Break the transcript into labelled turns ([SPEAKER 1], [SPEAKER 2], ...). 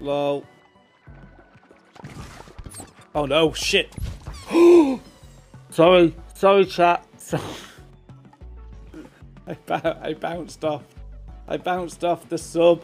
[SPEAKER 1] Lol. Oh no, oh, shit. sorry, sorry chat. Sorry. I, I bounced off. I bounced off the sub.